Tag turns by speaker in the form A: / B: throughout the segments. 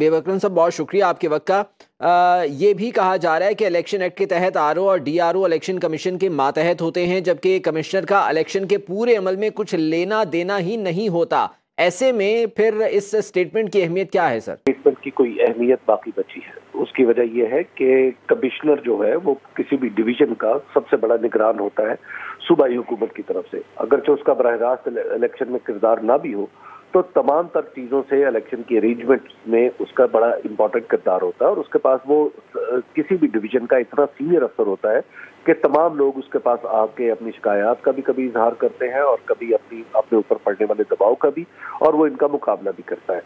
A: बेबकरम साहब बहुत शुक्रिया आपके वक्त का। आ, ये भी कहा जा रहा है कि इलेक्शन एक्ट के तहत आरओ और डीआरओ इलेक्शन कमीशन के मातहत होते हैं जबकि कमिश्नर का इलेक्शन के पूरे अमल में कुछ लेना देना ही नहीं होता। ऐसे में फिर इस स्टेटमेंट की अहमियत क्या है सर?
B: स्टेटमेंट की कोई अहमियत बाकी बची है? उसकी वजह यह है कि कमिश्नर जो है वो किसी भी डिवीज़न का सबसे बड़ा निगरान होता है सूबाई हुकूमत की तरफ़ से। अगरचे उसका बरह रास्त इलेक्शन में किरदार ना भी हो तो तमाम तर चीज़ों से इलेक्शन की अरेंजमेंट में उसका बड़ा इंपॉर्टेंट किरदार होता है और उसके पास वो किसी भी डिवीज़न का इतना सीनियर अफसर होता है कि तमाम लोग उसके पास आके अपनी शिकायत का भी कभी इजहार करते हैं और कभी अपनी, अपने ऊपर पड़ने वाले दबाव का भी और वो इनका मुकाबला भी करता है।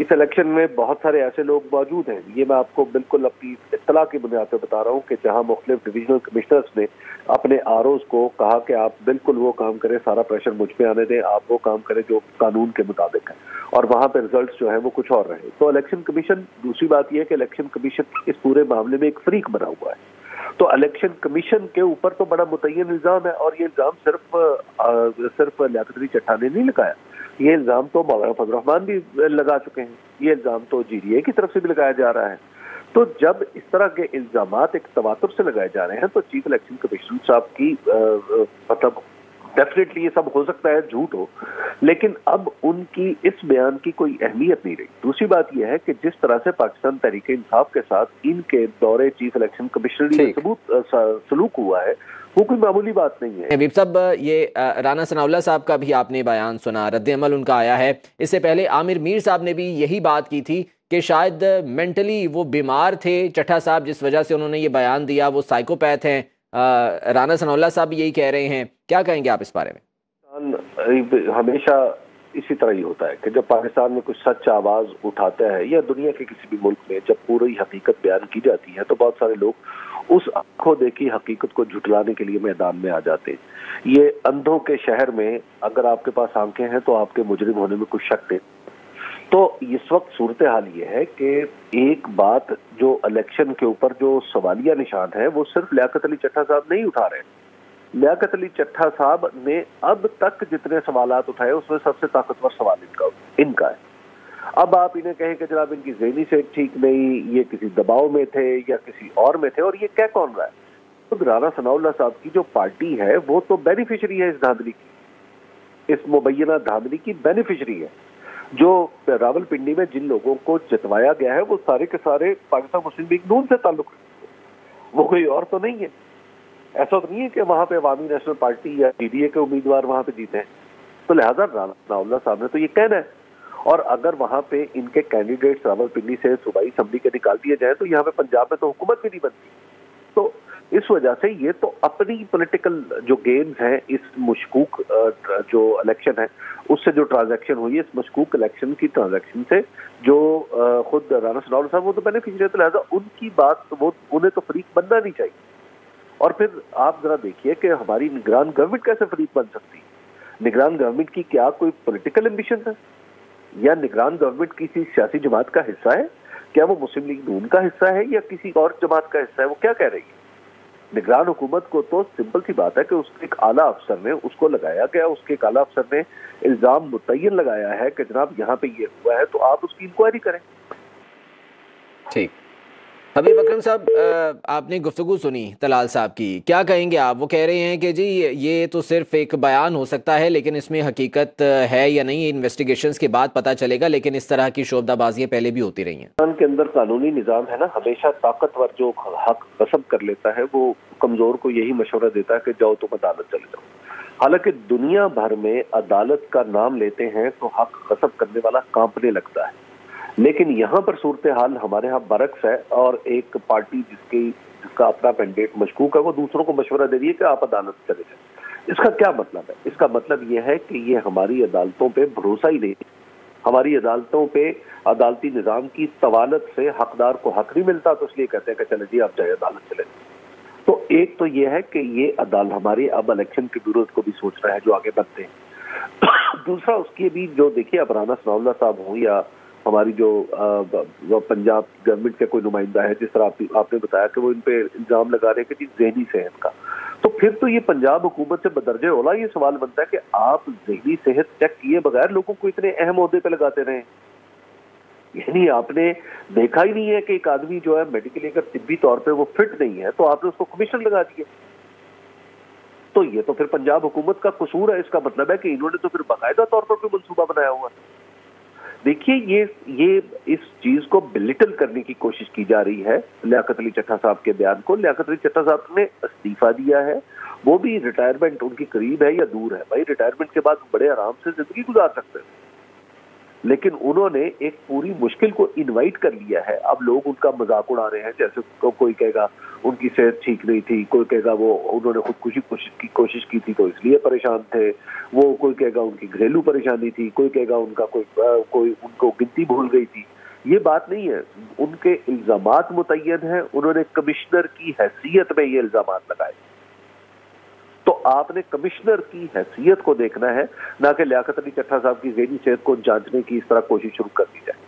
B: इस इलेक्शन में बहुत सारे ऐसे लोग मौजूद हैं ये मैं आपको बिल्कुल अपनी इतला की बुनियाद पर बता रहा हूँ कि जहाँ मुख्तलिफ़ डिविजनल कमिश्नर्स ने अपने आर को कहा कि आप बिल्कुल वो काम करें सारा प्रेशर मुझ पे आने दें आप वो काम करें जो कानून के मुताबिक है। और वहाँ पे रिज़ल्ट जो है वो कुछ और रहे। तो इलेक्शन कमीशन दूसरी बात यह है कि इलेक्शन कमीशन इस पूरे मामले में एक फ्रीक बना हुआ है। तो इलेक्शन कमीशन के ऊपर तो बड़ा मुतयन इल्ज़ाम है और ये इल्ज़ाम सिर्फ़ आ, सिर्फ़ लियाकत चट्टा ने नहीं लगाया। ये इल्ज़ाम तो मौलाना फजलरहमान भी लगा चुके हैं। ये इल्ज़ाम तो जी की तरफ़ से भी लगाया जा रहा है। तो जब इस तरह के इल्ज़ाम एक तवातुर से लगाए जा रहे हैं तो चीफ इलेक्शन कमिश्नर साहब की मतलब डेफिनेटली ये सब हो सकता है झूठ हो। लेकिन अब उनकी इस बयान की कोई अहमियत नहीं रही। दूसरी बात यह है कि जिस तरह से पाकिस्तान तरीके इंसाफ के साथ इनके दौरे चीफ इलेक्शन कमिश्नर सबूत सलूक हुआ है वो कोई मामूली बात नहीं है।
A: हबीब साहब ये राना सनाउल्ला साहब का भी आपने बयान सुना रद्द अमल उनका आया है। इससे पहले आमिर मीर साहब ने भी यही बात की थी कि शायद मेंटली वो बीमार थे चटा साहब जिस वजह से उन्होंने ये बयान दिया वो साइकोपैथ हैं। राना सनाउल्ला साहब यही कह रहे हैं। क्या कहेंगे आप इस बारे
B: में? हमेशा इसी तरह ही होता है कि जब पाकिस्तान में कुछ सच आवाज़ उठाता है या दुनिया के किसी भी मुल्क में जब पूरी हकीकत बयान की जाती है तो बहुत सारे लोग उस आँखों देखी हकीकत को झुटलाने के लिए मैदान में आ जाते हैं। ये अंधों के शहर में अगर आपके पास आँखें हैं तो आपके मुजरिम होने में कुछ शक है तो इस वक्त सूरत हाल ये है कि एक बात जो इलेक्शन के ऊपर जो सवालिया निशान है, वो सिर्फ़ लियाकत अली चट्टा साहब नहीं उठा रहे लियाकत अली चट्ठा साहब ने अब तक जितने सवाल उठाए, उसमें सबसे ताकतवर सवाल इनका इनका है। अब आप इन्हें कहें कि जनाब, इनकी जहनी से ठीक नहीं, ये किसी दबाव में थे या किसी और में थे, और ये क्या कौन रहा है? खुद तो राना सनाउल्ला साहब की जो पार्टी है, वो तो बेनिफिशरी है इस धांधली की। इस मुबैना धांधली की बेनिफिशरी है। जो रावलपिंडी में जिन लोगों को जितवाया गया है, वो सारे के सारे पाकिस्तान मुस्लिम लीग नून से ताल्लुक वो कोई और तो नहीं है। ऐसा तो नहीं है कि वहाँ पे अवामी नेशनल पार्टी या डीडीए के उम्मीदवार वहाँ पे जीते हैं। तो लिहाजा राना साहब ने तो ये कहना है। और अगर वहाँ पे इनके कैंडिडेट्स रावलपिंडी से सूबाई असम्बली के निकाल दिए जाए तो यहाँ पे पंजाब में तो हुकूमत भी नहीं बनती। तो इस वजह से ये तो अपनी पॉलिटिकल जो गेम्स हैं, इस मशकूक जो इलेक्शन है, उससे जो ट्रांजैक्शन हुई है इस मशकूक इलेक्शन की ट्रांजैक्शन से जो खुद राना सलाउल साहब, वो तो बेनिफिशियरी तो लिहाजा उनकी बात, वो, उन्हें तो फरीक बनना नहीं चाहिए। और फिर आप जरा देखिए कि हमारी निगरान गवर्नमेंट कैसे फरीक बन सकती है? निगरान गवर्नमेंट की क्या कोई पॉलिटिकल एम्बिशन है? या निगरान गवर्नमेंट किसी सियासी जमात का हिस्सा है? क्या वो मुस्लिम लीग नून का हिस्सा है या किसी और जमात का हिस्सा है? वो क्या कह रही है? निगरान हुकूमत को तो सिंपल सी बात है कि उसके एक आला अफसर ने उसको लगाया गया, उसके एक आला अफसर ने इल्ज़ाम मुतयन लगाया है कि जनाब यहाँ पे ये हुआ है तो आप उसकी इंक्वायरी करें।
A: ठीक। हबीब अकरम साहब आपने गुफ्तु सुनी तलाल साहब की। क्या कहेंगे आप? वो कह रहे हैं कि जी, ये तो सिर्फ़ एक बयान हो सकता है, लेकिन इसमें हकीकत है या नहीं इन्वेस्टिगेशन के बाद पता चलेगा, लेकिन इस तरह की शोबदाबाजियाँ पहले भी होती रही हैं।
B: के अंदर कानूनी निज़ाम है ना, हमेशा ताकतवर जो हक कसब कर लेता है, वो कमज़ोर को यही मशवरा देता है कि जाओ तुम अदालत चले जाओ। हालाँकि दुनिया भर में अदालत का नाम लेते हैं तो हक कसब करने वाला कांपने लगता है। लेकिन यहाँ पर सूरत हाल हमारे यहाँ बरक्स है और एक पार्टी जिसकी, जिसका अपना मैंडेट मशकूक है, वो दूसरों को मशवरा दे रही है कि आप अदालत चले जाए। इसका क्या मतलब है? इसका मतलब यह है कि ये हमारी अदालतों पे भरोसा ही नहीं। हमारी अदालतों पे अदालती निज़ाम की तवालत से हकदार को हक नहीं मिलता तो इसलिए कहते हैं कि चले जी, आप जाए अदालत चले तो एक तो ये है कि ये अदालत हमारे अब इलेक्शन के विरोध को भी सोच रहा है, जो आगे बढ़ते हैं। दूसरा, उसके भी जो देखिए, अब राना सनाउल्ला साहब हो या हमारी जो पंजाब गवर्नमेंट का कोई नुमाइंदा है जिस तरह आप, आपने बताया कि वो इन पे इल्ज़ाम लगा रहे हैं कि जहनी सेहत का। तो फिर तो ये पंजाब हुकूमत से बदरजे ओला ये सवाल बनता है कि आप जहनी सेहत चेक किए बगैर लोगों को इतने अहम अहदे पे लगाते रहे। यानी आपने देखा ही नहीं है कि एक आदमी जो है मेडिकली अगर तिब्बी तौर पे वो फिट नहीं है तो आपने उसको कमीशन लगा दिए। तो ये तो फिर पंजाब हुकूमत का कसूर है इसका मतलब है कि इन्होंने तो फिर बाकायदा तौर पर कोई मंसूबा बनाया हुआ देखिए ये ये इस चीज़ को बिलिटल करने की कोशिश की जा रही है लियाकत अली चट्टा साहब के बयान को। लियाकत अली चट्टा साहब ने इस्तीफा दिया है। वो भी रिटायरमेंट उनकी करीब है या दूर है। भाई रिटायरमेंट के बाद बड़े आराम से ज़िंदगी गुजार सकते हैं। लेकिन उन्होंने एक पूरी मुश्किल को इनवाइट कर लिया है। अब लोग उनका मज़ाक उड़ा रहे हैं जैसे को, कोई कहेगा उनकी सेहत ठीक नहीं थी। कोई कहेगा वो, उन्होंने खुदकुशी की, कोशिश की थी तो इसलिए परेशान थे। वो, कोई कहेगा उनकी घरेलू परेशानी थी, कोई कहेगा उनका कोई कोई उनको गिनती भूल गई थी। ये बात नहीं है। उनके इल्ज़ाम मुतयन है, उन्होंने कमिश्नर की हैसियत में ये इल्ज़ाम लगाए। तो आपने कमिश्नर की हैसियत को देखना है, ना कि लियाकत अली चट्टा साहब की जहनी सेहत को जांचने की इस तरह कोशिश शुरू कर दी जाए।